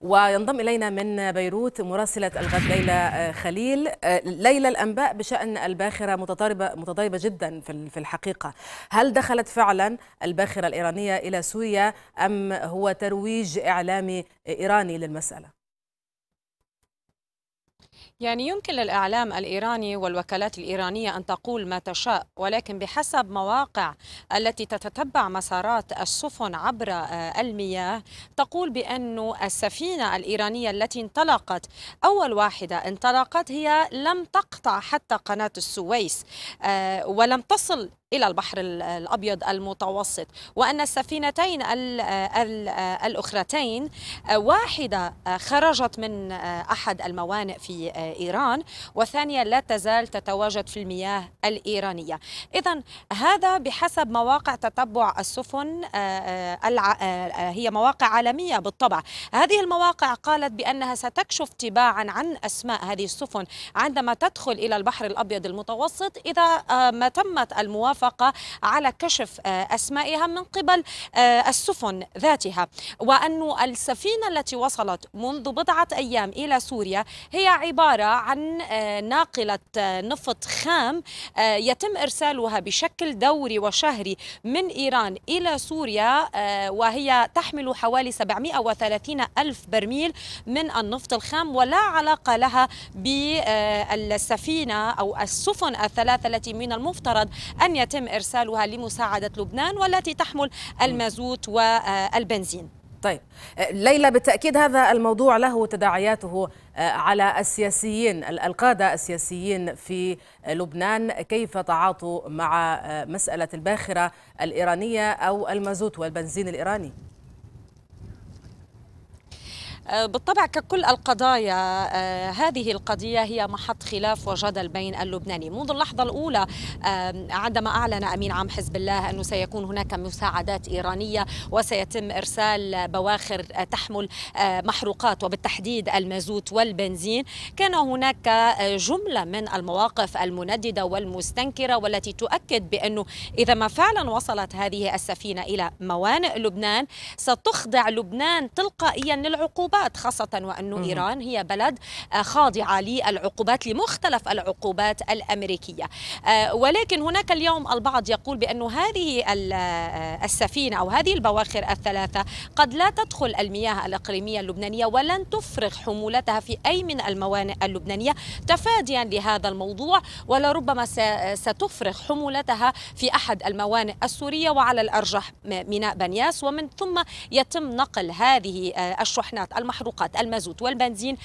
وينضم إلينا من بيروت مراسلة الغد ليلى خليل ليلى الأنباء بشأن الباخرة متضاربة متضاربة جدا في الحقيقة هل دخلت فعلا الباخرة الإيرانية إلى سوريا أم هو ترويج إعلامي إيراني للمسألة؟ يعني يمكن للإعلام الإيراني والوكالات الإيرانية أن تقول ما تشاء ولكن بحسب مواقع التي تتتبع مسارات السفن عبر المياه تقول بأن السفينة الإيرانية التي انطلقت أول واحدة انطلقت هي لم تقطع حتى قناة السويس ولم تصل إلى البحر الأبيض المتوسط وأن السفينتين الأخرتين واحدة خرجت من أحد الموانئ في إيران والثانية لا تزال تتواجد في المياه الإيرانية. إذا هذا بحسب مواقع تتبع السفن هي مواقع عالمية بالطبع. هذه المواقع قالت بأنها ستكشف تباعا عن أسماء هذه السفن عندما تدخل إلى البحر الأبيض المتوسط إذا ما تمت الموافقة على كشف أسمائها من قبل السفن ذاتها. وأن السفينة التي وصلت منذ بضعة أيام إلى سوريا هي عبارة عن ناقلة نفط خام يتم إرسالها بشكل دوري وشهري من إيران إلى سوريا وهي تحمل حوالي 730 ألف برميل من النفط الخام ولا علاقة لها بالسفينة أو السفن الثلاثة التي من المفترض أن يتم إرسالها لمساعدة لبنان والتي تحمل المازوت والبنزين. طيب ليلى بالتأكيد هذا الموضوع له تداعياته على السياسيين القادة السياسيين في لبنان. كيف تعاطوا مع مسألة الباخرة الإيرانية أو المازوت والبنزين الإيراني؟ بالطبع ككل القضايا هذه القضية هي محط خلاف وجدل بين اللبناني. منذ اللحظة الأولى عندما أعلن أمين عام حزب الله أنه سيكون هناك مساعدات إيرانية وسيتم إرسال بواخر تحمل محروقات وبالتحديد المازوت والبنزين كان هناك جملة من المواقف المنددة والمستنكرة والتي تؤكد بأنه إذا ما فعلا وصلت هذه السفينة إلى موانئ لبنان ستخضع لبنان تلقائيا للعقوبات العقوبات خاصة وأنه إيران هي بلد خاضعة للعقوبات لمختلف العقوبات الأمريكية. ولكن هناك اليوم البعض يقول بأن هذه السفينة أو هذه البواخر الثلاثة قد لا تدخل المياه الإقليمية اللبنانية ولن تفرغ حمولتها في أي من الموانئ اللبنانية تفاديا لهذا الموضوع ولربما ستفرغ حمولتها في أحد الموانئ السورية وعلى الأرجح ميناء بنياس. ومن ثم يتم نقل هذه الشحنات المحروقات المازوت والبنزين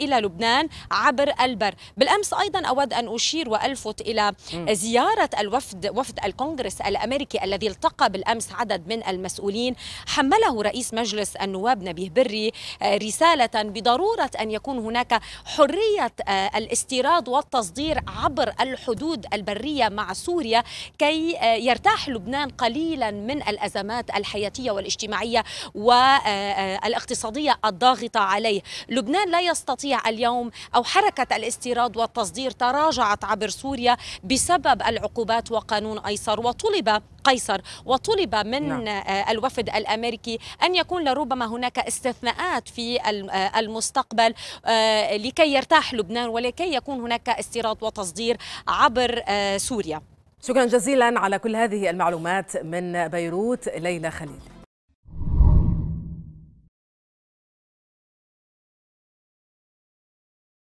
إلى لبنان عبر البر. بالأمس أيضا أود أن أشير وألفت إلى زيارة الوفد وفد الكونغرس الأمريكي الذي التقى بالأمس عدد من المسؤولين. حمله رئيس مجلس النواب نبيه بري رسالة بضرورة أن يكون هناك حرية الاستيراد والتصدير عبر الحدود البرية مع سوريا كي يرتاح لبنان قليلا من الأزمات الحياتية والاجتماعية والاقتصادية الضاغطة عليه. لبنان لا يستطيع اليوم أو حركة الاستيراد والتصدير تراجعت عبر سوريا بسبب العقوبات وقانون أيسر. وطلب قيصر وطلب من نعم. الوفد الأمريكي أن يكون لربما هناك استثناءات في المستقبل لكي يرتاح لبنان ولكي يكون هناك استيراد وتصدير عبر سوريا. شكرا جزيلا على كل هذه المعلومات من بيروت ليلى خليل.